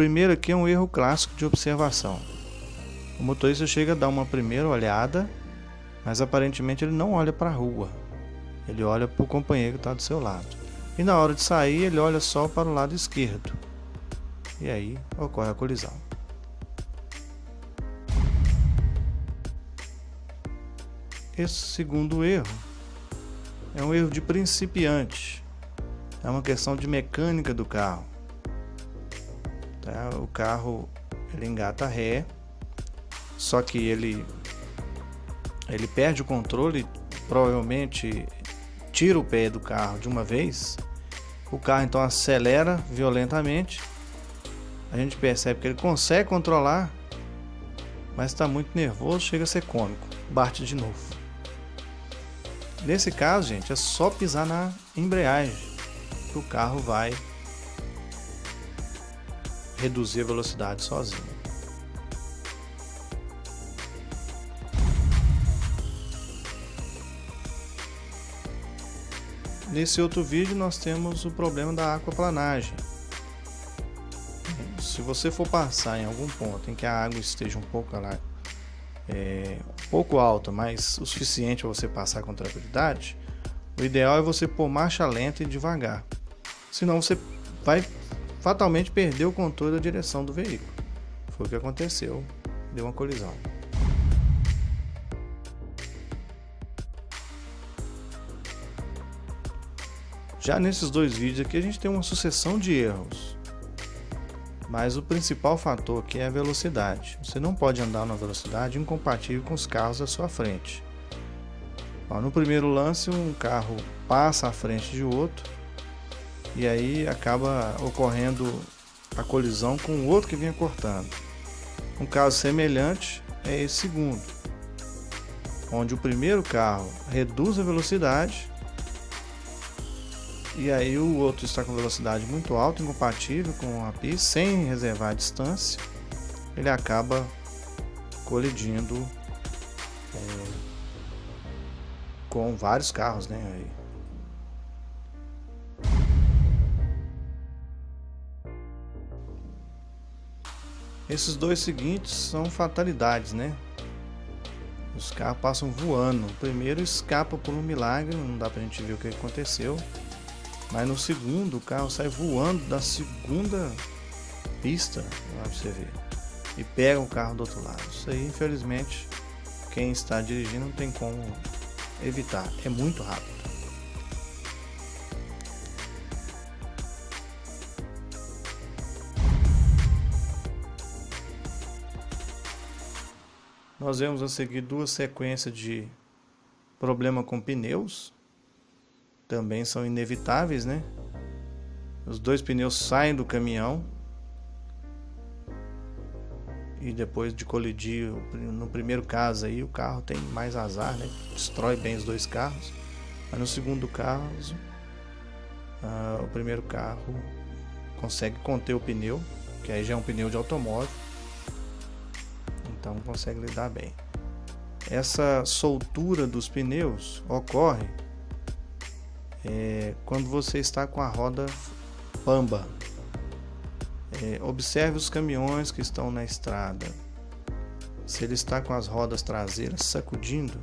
primeiro aqui é um erro clássico de observação. O motorista chega a dar uma primeira olhada, mas aparentemente ele não olha para a rua. Ele olha para o companheiro que está do seu lado. E na hora de sair, ele olha só para o lado esquerdo. E aí ocorre a colisão. Esse segundo erro é um erro de principiante. É uma questão de mecânica do carro. Tá? O carro ele engata ré, só que ele ele perde o controle, provavelmente tira o pé do carro de uma vez. O carro então acelera violentamente. A gente percebe que ele consegue controlar, mas está muito nervoso, chega a ser cômico, bate de novo. Nesse caso, gente, é só pisar na embreagem que o carro vai reduzir a velocidade sozinho. Nesse outro vídeo nós temos o problema da aquaplanagem. Se você for passar em algum ponto em que a água esteja um pouco lá é, um pouco alta, mas o suficiente para você passar com tranquilidade, o ideal é você pôr marcha lenta e devagar. Senão você vai fatalmente perder o controle da direção do veículo. Foi o que aconteceu, deu uma colisão. Já nesses dois vídeos aqui a gente tem uma sucessão de erros. Mas o principal fator aqui é a velocidade. Você não pode andar numa velocidade incompatível com os carros à sua frente. no primeiro lance, um carro passa à frente de outro e aí acaba ocorrendo a colisão com o outro que vinha cortando. Um caso semelhante é esse segundo, onde o primeiro carro reduz a velocidade e aí o outro está com velocidade muito alta, incompatível com a pista, sem reservar a distância, ele acaba colidindo é, com vários carros, né? Aí. Esses dois seguintes são fatalidades, né? Os carros passam voando. O primeiro escapa por um milagre, não dá pra gente ver o que aconteceu. Mas no segundo, o carro sai voando da segunda pista, lá pra você ver, e pega o carro do outro lado. Isso aí, infelizmente, quem está dirigindo não tem como evitar. É muito rápido. Nós vemos a seguir duas sequências de problema com pneus também são inevitáveis, né? Os dois pneus saem do caminhão e depois de colidir no primeiro caso aí o carro tem mais azar, né? Destrói bem os dois carros. Mas no segundo caso, uh, o primeiro carro consegue conter o pneu, que aí já é um pneu de automóvel, então consegue lidar bem. Essa soltura dos pneus ocorre é, quando você está com a roda pamba. É, observe os caminhões que estão na estrada. Se ele está com as rodas traseiras sacudindo,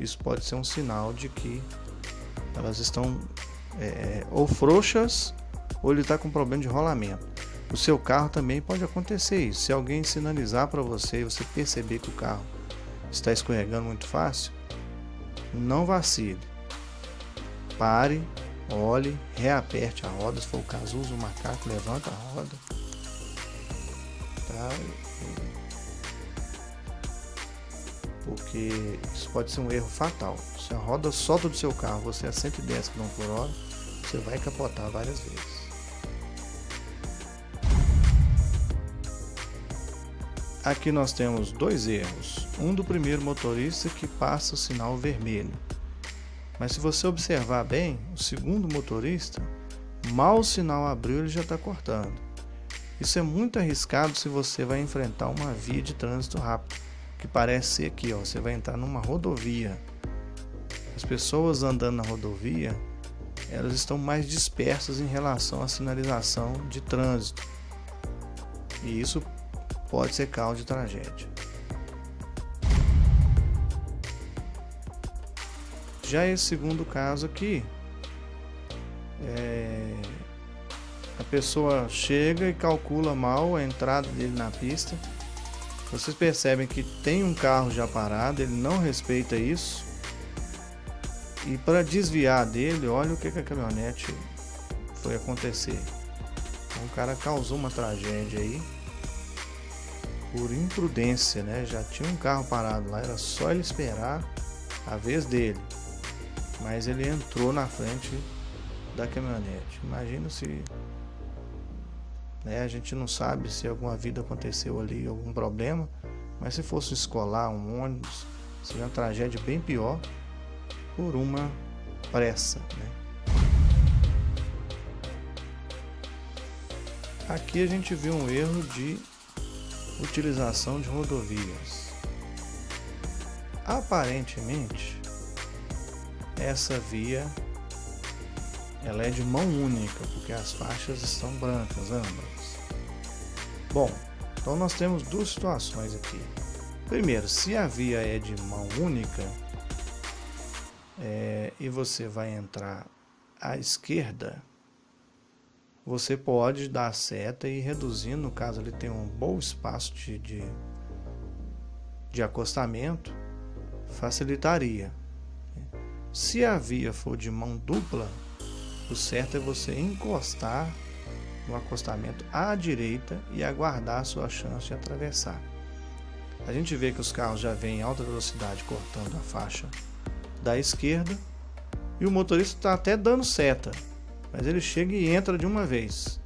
isso pode ser um sinal de que elas estão é, ou frouxas ou ele está com problema de rolamento. O seu carro também pode acontecer isso. Se alguém sinalizar para você e você perceber que o carro está escorregando muito fácil, não vacile Pare, olhe, reaperte a roda, se for o caso, use o macaco, levanta a roda. Tá? Porque isso pode ser um erro fatal. Se a roda solta do seu carro, você é a 110 km por hora, você vai capotar várias vezes. Aqui nós temos dois erros. Um do primeiro motorista que passa o sinal vermelho. Mas se você observar bem, o segundo motorista, mal o sinal abriu, ele já está cortando. Isso é muito arriscado se você vai enfrentar uma via de trânsito rápido, que parece ser aqui, ó, você vai entrar numa rodovia. As pessoas andando na rodovia, elas estão mais dispersas em relação à sinalização de trânsito. E isso pode ser causa de tragédia. Já esse segundo caso aqui, é, a pessoa chega e calcula mal a entrada dele na pista. Vocês percebem que tem um carro já parado, ele não respeita isso. E para desviar dele, olha o que, que a caminhonete foi acontecer. O cara causou uma tragédia aí por imprudência, né? Já tinha um carro parado lá, era só ele esperar a vez dele mas ele entrou na frente da caminhonete. Imagina se né, a gente não sabe se alguma vida aconteceu ali, algum problema, mas se fosse um escolar, um ônibus, seria uma tragédia bem pior por uma pressa. Né? Aqui a gente viu um erro de utilização de rodovias. Aparentemente, essa via ela é de mão única, porque as faixas estão brancas ambas. Bom, então nós temos duas situações aqui. Primeiro, se a via é de mão única é, e você vai entrar à esquerda, você pode dar seta e ir reduzindo, no caso ele tem um bom espaço de, de, de acostamento, facilitaria. Se a via for de mão dupla, o certo é você encostar no acostamento à direita e aguardar a sua chance de atravessar. A gente vê que os carros já vêm em alta velocidade cortando a faixa da esquerda e o motorista está até dando seta, mas ele chega e entra de uma vez.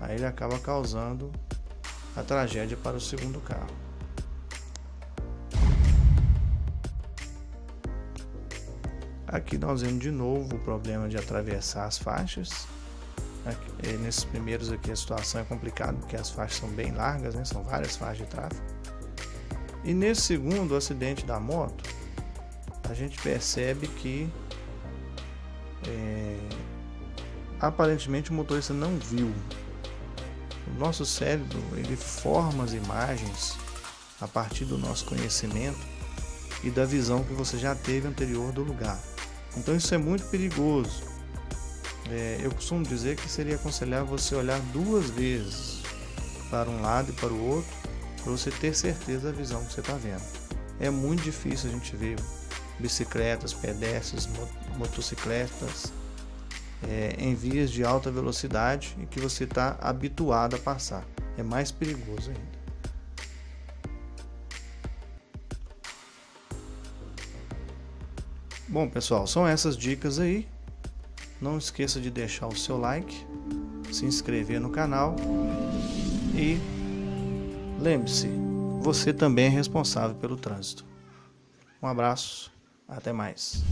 Aí ele acaba causando a tragédia para o segundo carro. Aqui nós vemos de novo o problema de atravessar as faixas. Aqui, eh, nesses primeiros aqui a situação é complicada porque as faixas são bem largas, né? são várias faixas de tráfego. E nesse segundo o acidente da moto, a gente percebe que é, aparentemente o motorista não viu. O nosso cérebro ele forma as imagens a partir do nosso conhecimento e da visão que você já teve anterior do lugar. Então isso é muito perigoso. É, eu costumo dizer que seria aconselhável você olhar duas vezes para um lado e para o outro para você ter certeza da visão que você está vendo. É muito difícil a gente ver bicicletas, pedestres, motocicletas é, em vias de alta velocidade e que você está habituado a passar. É mais perigoso ainda. Bom, pessoal, são essas dicas aí. Não esqueça de deixar o seu like, se inscrever no canal e lembre-se, você também é responsável pelo trânsito. Um abraço, até mais.